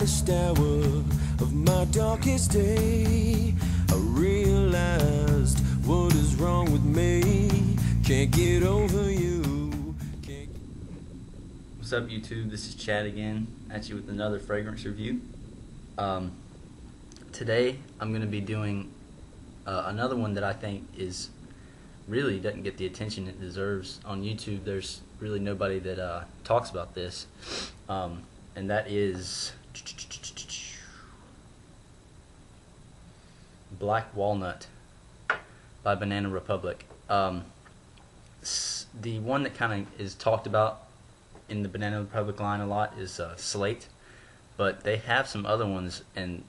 Brightest hour of my darkest day, I realized what is wrong with me. Can't get over you. Can't What's up, YouTube? This is Chad again, at you with another fragrance review. Um, today, I'm going to be doing uh, another one that I think is really doesn't get the attention it deserves on YouTube. There's really nobody that uh, talks about this, um, and that is Black Walnut by Banana Republic. Um, the one that kind of is talked about in the Banana Republic line a lot is uh, Slate, but they have some other ones and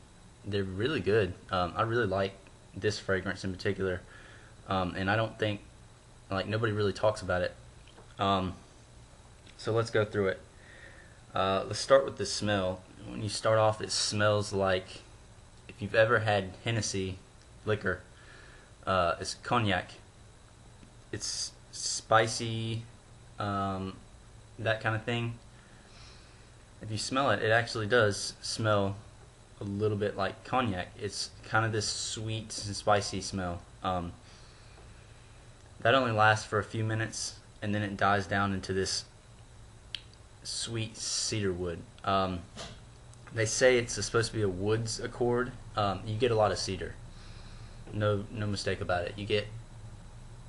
they're really good. Um, I really like this fragrance in particular, um, and I don't think like nobody really talks about it. Um, so let's go through it. Uh, let's start with the smell. When you start off, it smells like if you've ever had Hennessy liquor. Uh, it's cognac. It's spicy, um, that kind of thing. If you smell it, it actually does smell a little bit like cognac. It's kind of this sweet and spicy smell. Um, that only lasts for a few minutes, and then it dies down into this sweet cedar wood. Um, they say it's supposed to be a woods accord. Um, you get a lot of cedar. No, no mistake about it. You get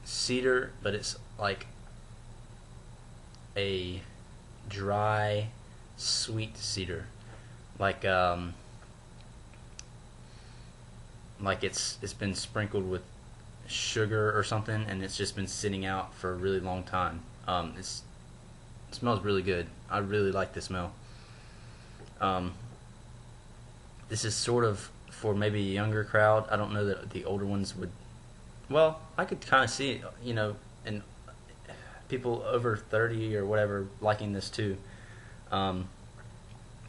cedar, but it's like a dry, sweet cedar, like um, like it's it's been sprinkled with sugar or something, and it's just been sitting out for a really long time. Um, it's it smells really good. I really like the smell. Um, this is sort of for maybe a younger crowd. I don't know that the older ones would. Well, I could kind of see you know, and people over 30 or whatever liking this too. Um,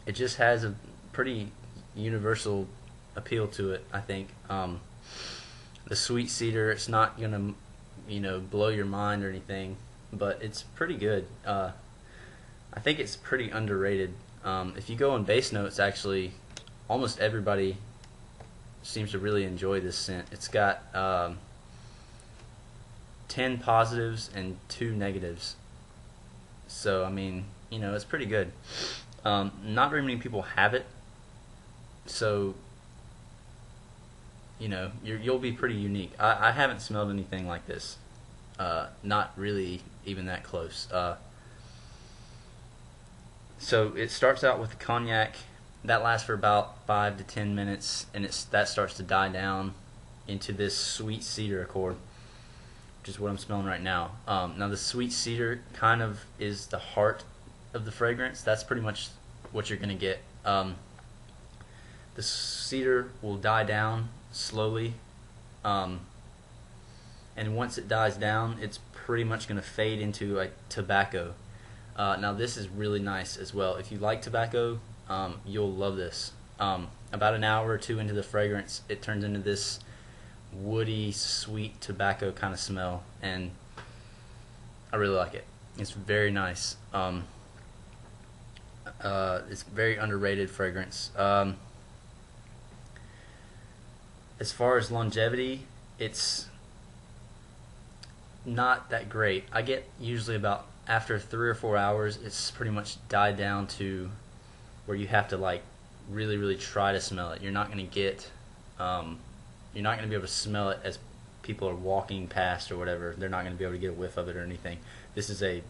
it just has a pretty universal appeal to it, I think. Um, the sweet cedar, it's not gonna, you know, blow your mind or anything, but it's pretty good. Uh, I think it's pretty underrated. Um, if you go on Basenotes, actually, almost everybody seems to really enjoy this scent. It's got um, 10 positives and 2 negatives. So, I mean, you know, it's pretty good. Um, not very many people have it. So, you know, you you'll be pretty unique. I, I haven't smelled anything like this. Uh, not really even that close. Uh, so it starts out with the cognac that lasts for about five to ten minutes, and it's that starts to die down into this sweet cedar accord, which is what I'm smelling right now. Um, now the sweet cedar kind of is the heart of the fragrance. That's pretty much what you're gonna get. Um, the cedar will die down slowly, um, and once it dies down, it's pretty much gonna fade into like tobacco. Uh, now this is really nice as well. If you like tobacco, um, you'll love this. Um, about an hour or two into the fragrance, it turns into this woody, sweet tobacco kind of smell, and I really like it. It's very nice. Um, uh, it's very underrated fragrance. Um, as far as longevity, it's not that great. I get usually about after three or four hours, it's pretty much died down to where you have to like really, really try to smell it. You're not going to get, um, you're not going to be able to smell it as people are walking past or whatever. They're not going to be able to get a whiff of it or anything. This is a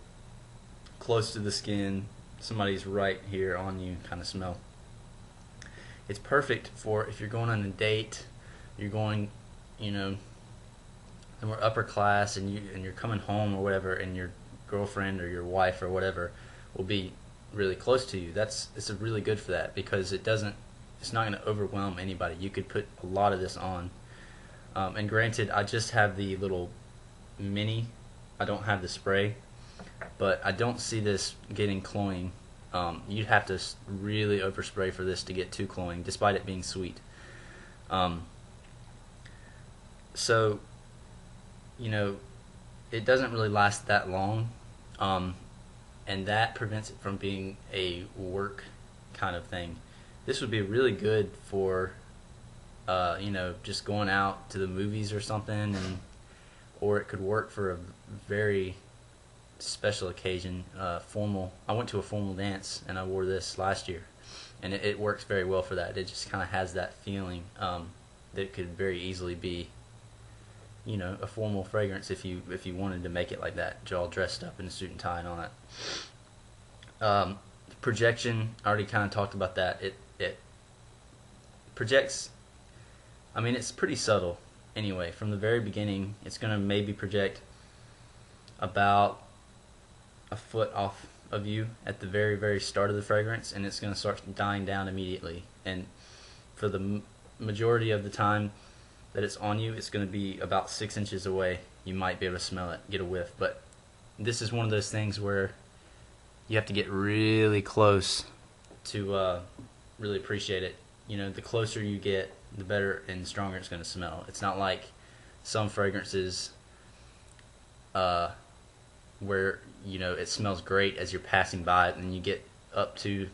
close to the skin, somebody's right here on you kind of smell. It's perfect for if you're going on a date, you're going, you know, and we're upper class and you and you're coming home or whatever and your girlfriend or your wife or whatever will be really close to you that's it's really good for that because it doesn't it's not going to overwhelm anybody. You could put a lot of this on. Um, and granted i just have the little mini i don't have the spray but i don't see this getting cloying. Um, you'd have to really overspray for this to get too cloying despite it being sweet. Um, so you know, it doesn't really last that long, um, and that prevents it from being a work kind of thing. This would be really good for, uh, you know, just going out to the movies or something, and or it could work for a very special occasion, uh, formal. I went to a formal dance and I wore this last year, and it, it works very well for that. It just kind of has that feeling um, that it could very easily be, you know, a formal fragrance if you if you wanted to make it like that, all dressed up in a suit and tie and all that. Um, projection, I already kind of talked about that. It it projects. I mean, it's pretty subtle anyway. From the very beginning, it's gonna maybe project about a foot off of you at the very very start of the fragrance and it's going to start dying down immediately and for the majority of the time that it's on you it's going to be about six inches away. You might be able to smell it get a whiff. But this is one of those things where you have to get really close to uh, really appreciate it. You know the closer you get the better and stronger it's going to smell. It's not like some fragrances uh, where you know it smells great as you're passing by it, and you get up to,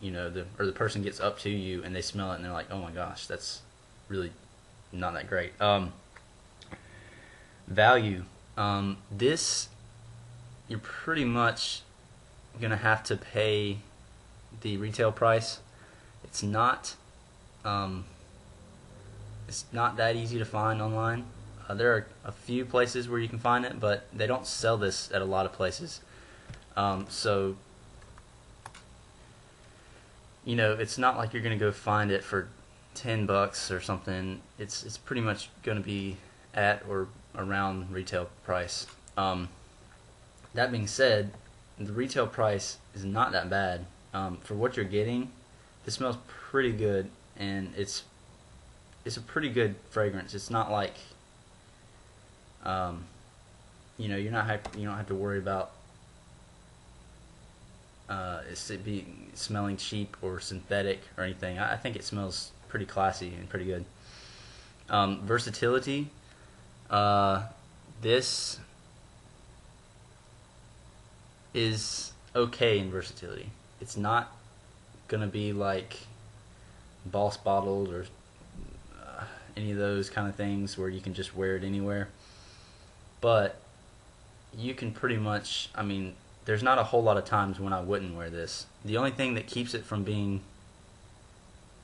you know, the or the person gets up to you and they smell it and they're like, oh my gosh, that's really not that great. Um, value. Um, this you're pretty much gonna have to pay the retail price. It's not. Um, it's not that easy to find online. Uh, there are a few places where you can find it, but they don't sell this at a lot of places. Um, so, you know, it's not like you're going to go find it for ten bucks or something. It's it's pretty much going to be at or around retail price. Um, that being said, the retail price is not that bad um, for what you're getting. It smells pretty good, and it's it's a pretty good fragrance. It's not like um, you know, you're not have, you don't have to worry about uh, it being smelling cheap or synthetic or anything. I, I, think it smells pretty classy and pretty good. Um, versatility. Uh, this is okay in versatility. It's not gonna be like Boss bottled or uh, any of those kind of things where you can just wear it anywhere but you can pretty much i mean there's not a whole lot of times when i wouldn't wear this the only thing that keeps it from being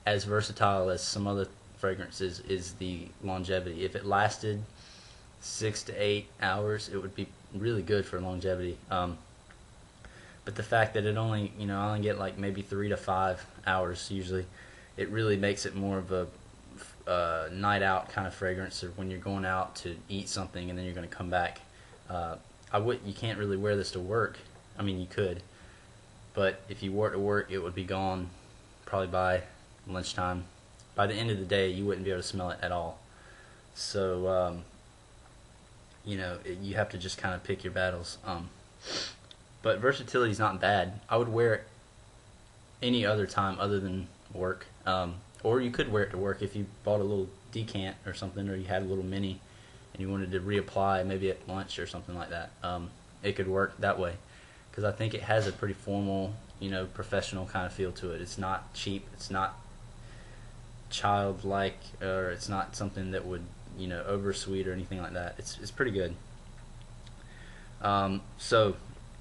as versatile as some other fragrances is the longevity if it lasted six to eight hours it would be really good for longevity um, but the fact that it only you know i only get like maybe three to five hours usually it really makes it more of a uh, night out kind of fragrance, or when you're going out to eat something and then you're going to come back. Uh, I would you can't really wear this to work. I mean, you could, but if you wore it to work, it would be gone probably by lunchtime. By the end of the day, you wouldn't be able to smell it at all. So, um, you know, it, you have to just kind of pick your battles. Um, but versatility is not bad. I would wear it any other time other than work. Um, or you could wear it to work if you bought a little decant or something, or you had a little mini and you wanted to reapply maybe at lunch or something like that. Um, it could work that way because I think it has a pretty formal, you know, professional kind of feel to it. It's not cheap. It's not childlike, or it's not something that would, you know, oversweet or anything like that. It's it's pretty good. Um, so,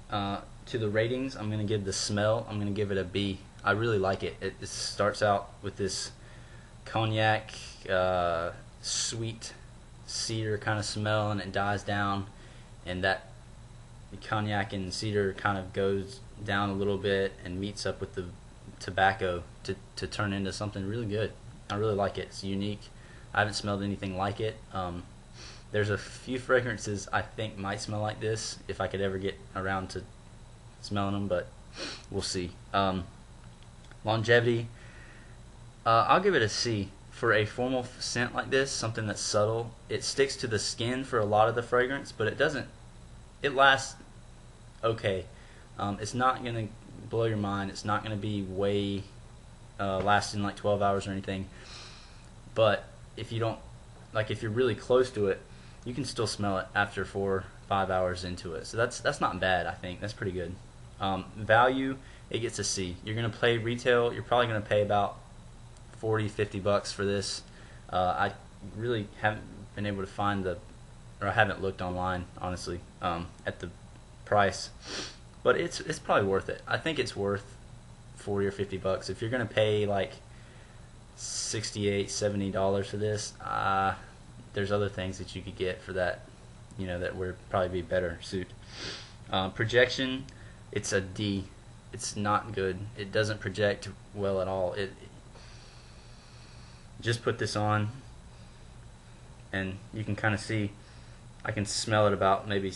uh, to the ratings, I'm gonna give the smell. I'm gonna give it a B. I really like it. It, it starts out with this cognac, uh, sweet cedar kind of smell, and it dies down, and that cognac and cedar kind of goes down a little bit and meets up with the tobacco to to turn into something really good. I really like it. It's unique. I haven't smelled anything like it. Um, there's a few fragrances I think might smell like this if I could ever get around to smelling them, but we'll see. Um, Longevity, uh, I'll give it a C. For a formal scent like this, something that's subtle, it sticks to the skin for a lot of the fragrance, but it doesn't. It lasts okay. Um, it's not gonna blow your mind. It's not gonna be way uh, lasting like 12 hours or anything. But if you don't, like, if you're really close to it, you can still smell it after four, five hours into it. So that's that's not bad. I think that's pretty good. Um, value it gets a C. You're gonna pay retail. You're probably gonna pay about 40, 50 bucks for this. Uh, I really haven't been able to find the, or I haven't looked online honestly um, at the price, but it's it's probably worth it. I think it's worth 40 or 50 bucks. If you're gonna pay like 68 70 dollars for this uh, there's other things that you could get for that you know that would probably be better suit. Um, projection it's a d. It's not good. It doesn't project well at all. It just put this on and you can kind of see i can smell it about maybe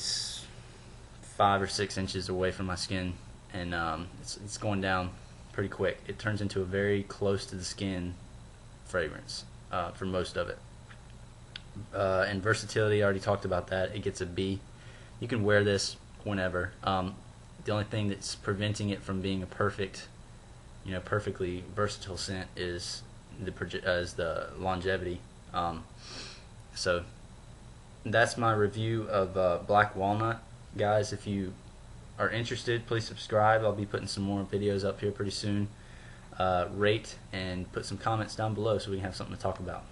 five or six inches away from my skin and um, it's, it's going down pretty quick it turns into a very close to the skin fragrance uh, for most of it. Uh, and versatility, I already talked about that. It gets a B. You can wear this whenever. Um, the only thing that's preventing it from being a perfect, you know, perfectly versatile scent is the uh, is the longevity. Um, so that's my review of uh, Black Walnut, guys. If you are interested, please subscribe. I'll be putting some more videos up here pretty soon uh, rate and put some comments down below so we can have something to talk about.